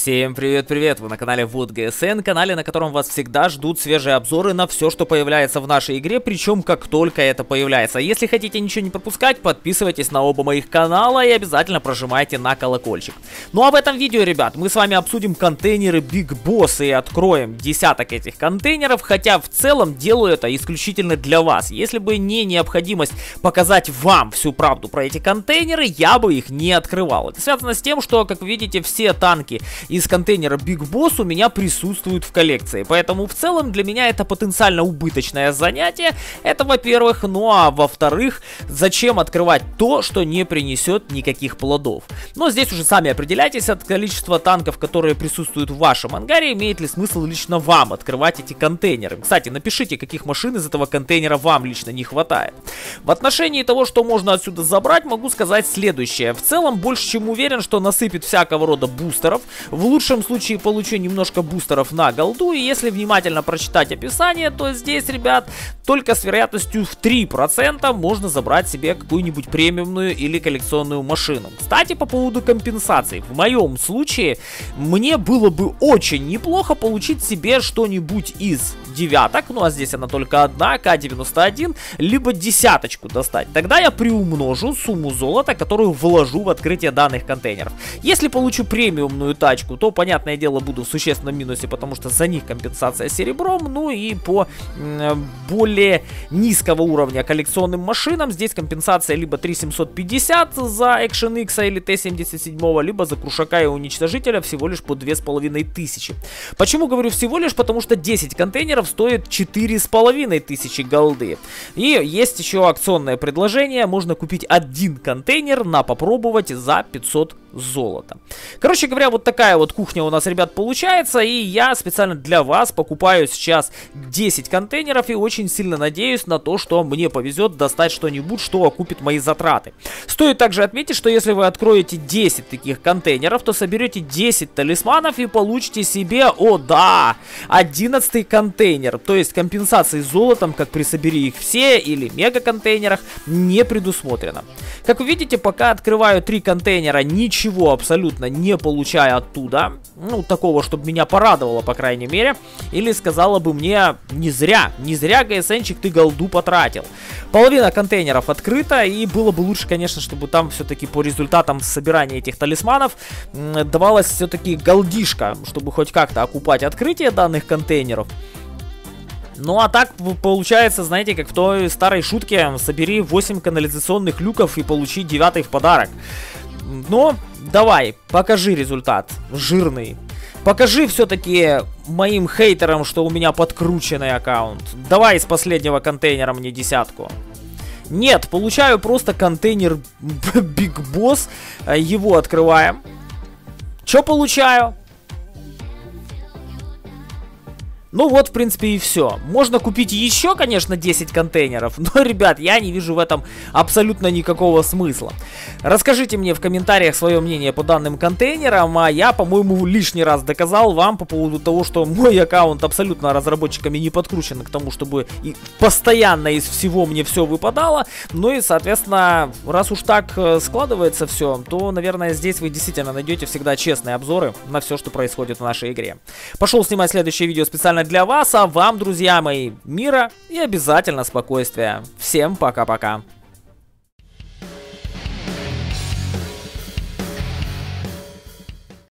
Всем привет-привет! Вы на канале Вот ГСН, канале, на котором вас всегда ждут свежие обзоры на все, что появляется в нашей игре, причем как только это появляется. Если хотите ничего не пропускать, подписывайтесь на оба моих канала и обязательно прожимайте на колокольчик. Ну а в этом видео, ребят, мы с вами обсудим контейнеры Big Boss и откроем десяток этих контейнеров, хотя в целом делаю это исключительно для вас. Если бы не необходимость показать вам всю правду про эти контейнеры, я бы их не открывал. Это связано с тем, что, как вы видите, все танки из контейнера Big Boss у меня присутствуют в коллекции. Поэтому в целом для меня это потенциально убыточное занятие. Это во-первых. Ну а во-вторых, зачем открывать то, что не принесет никаких плодов. Но здесь уже сами определяйтесь от количества танков, которые присутствуют в вашем ангаре. Имеет ли смысл лично вам открывать эти контейнеры. Кстати, напишите, каких машин из этого контейнера вам лично не хватает. В отношении того, что можно отсюда забрать, могу сказать следующее. В целом, больше чем уверен, что насыпет всякого рода бустеров. В лучшем случае получу немножко бустеров на голду, и если внимательно прочитать описание, то здесь, ребят, только с вероятностью в 3% можно забрать себе какую-нибудь премиумную или коллекционную машину. Кстати, по поводу компенсаций. В моем случае, мне было бы очень неплохо получить себе что-нибудь из девяток, ну а здесь она только одна, К91, либо десяточку достать. Тогда я приумножу сумму золота, которую вложу в открытие данных контейнеров. Если получу премиумную тачку, то, понятное дело, буду в существенном минусе, потому что за них компенсация серебром, ну и по э, более низкого уровня коллекционным машинам, здесь компенсация либо 3750 за Action X или Т-77, либо за Крушака и Уничтожителя всего лишь по 2500. Почему говорю всего лишь? Потому что 10 контейнеров стоит 4500 голды. И есть еще акционное предложение, можно купить один контейнер на попробовать за 500 золота. Короче говоря, вот такая вот кухня у нас, ребят, получается. И я специально для вас покупаю сейчас 10 контейнеров и очень сильно надеюсь на то, что мне повезет достать что-нибудь, что окупит мои затраты. Стоит также отметить, что если вы откроете 10 таких контейнеров, то соберете 10 талисманов и получите себе, о да, 11 контейнер. То есть компенсации золотом, как при собери их все или мега контейнерах, не предусмотрено. Как вы видите, пока открываю 3 контейнера, ничего абсолютно не получая оттуда, ну, такого, чтобы меня порадовало, по крайней мере, или сказала бы мне, не зря, не зря, ГСНчик, ты голду потратил. Половина контейнеров открыта, и было бы лучше, конечно, чтобы там все-таки по результатам собирания этих талисманов давалась все-таки голдишка, чтобы хоть как-то окупать открытие данных контейнеров. Ну а так получается, знаете, как в той старой шутке, собери 8 канализационных люков и получи 9 в подарок. Но давай, покажи результат, жирный. Покажи все-таки моим хейтерам, что у меня подкрученный аккаунт. Давай из последнего контейнера мне десятку. Нет, получаю просто контейнер Big Boss. Его открываем. Что получаю? Ну вот, в принципе, и все. Можно купить еще, конечно, 10 контейнеров, но, ребят, я не вижу в этом абсолютно никакого смысла. Расскажите мне в комментариях свое мнение по данным контейнерам, а я, по-моему, лишний раз доказал вам по поводу того, что мой аккаунт абсолютно разработчиками не подкручен к тому, чтобы и постоянно из всего мне все выпадало. Ну и, соответственно, раз уж так э, складывается все, то, наверное, здесь вы действительно найдете всегда честные обзоры на все, что происходит в нашей игре. Пошел снимать следующее видео специально специально для вас, а вам, друзья мои, мира и обязательно спокойствия. Всем пока-пока.